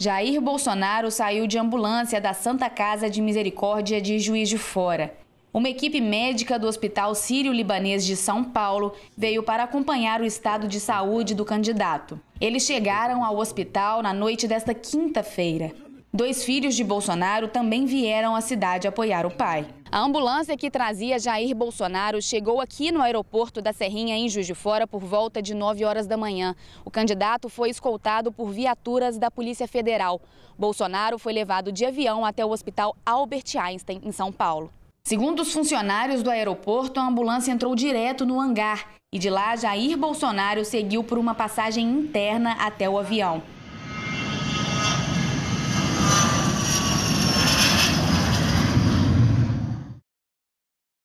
Jair Bolsonaro saiu de ambulância da Santa Casa de Misericórdia de Juiz de Fora. Uma equipe médica do Hospital Sírio-Libanês de São Paulo veio para acompanhar o estado de saúde do candidato. Eles chegaram ao hospital na noite desta quinta-feira. Dois filhos de Bolsonaro também vieram à cidade apoiar o pai. A ambulância que trazia Jair Bolsonaro chegou aqui no aeroporto da Serrinha, em Juiz de Fora, por volta de 9 horas da manhã. O candidato foi escoltado por viaturas da Polícia Federal. Bolsonaro foi levado de avião até o Hospital Albert Einstein, em São Paulo. Segundo os funcionários do aeroporto, a ambulância entrou direto no hangar e de lá Jair Bolsonaro seguiu por uma passagem interna até o avião.